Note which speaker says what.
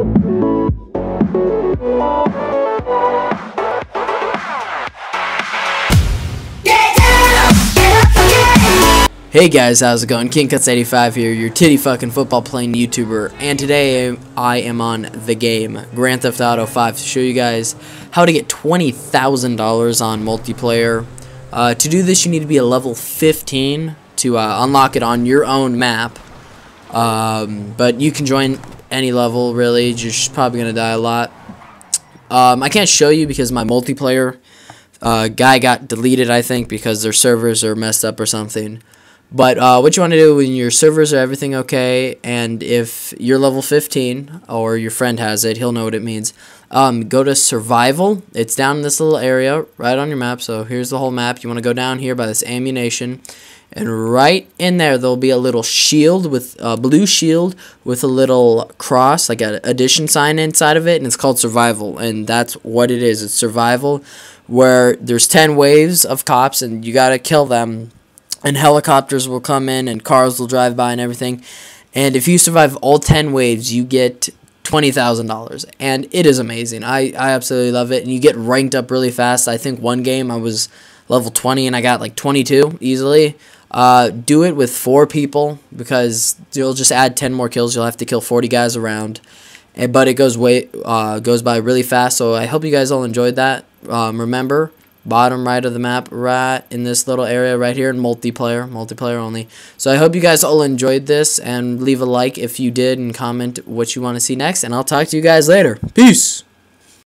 Speaker 1: Hey guys, how's it going? KingCuts85 here, your titty fucking football playing YouTuber, and today I am on the game Grand Theft Auto 5 to show you guys how to get $20,000 on multiplayer. Uh, to do this, you need to be a level 15 to uh, unlock it on your own map, um, but you can join any level really. You're probably gonna die a lot. Um, I can't show you because my multiplayer uh, guy got deleted, I think, because their servers are messed up or something. But uh, what you want to do when your servers are everything okay, and if you're level 15 or your friend has it, he'll know what it means. Um, go to survival. It's down in this little area right on your map. So here's the whole map. You want to go down here by this ammunition, and right in there there'll be a little shield with a blue shield with a little cross, like an addition sign inside of it, and it's called survival. And that's what it is. It's survival, where there's 10 waves of cops, and you gotta kill them and helicopters will come in and cars will drive by and everything. And if you survive all 10 waves, you get $20,000. And it is amazing. I, I absolutely love it. And you get ranked up really fast. I think one game I was level 20 and I got like 22 easily. Uh, do it with four people because you'll just add 10 more kills. You'll have to kill 40 guys around. And, but it goes way uh, goes by really fast. So I hope you guys all enjoyed that. Um, remember, bottom right of the map right in this little area right here in multiplayer multiplayer only. So i hope you guys all enjoyed this and leave a like if you did and comment what you want to see next and i'll talk to you guys later. Peace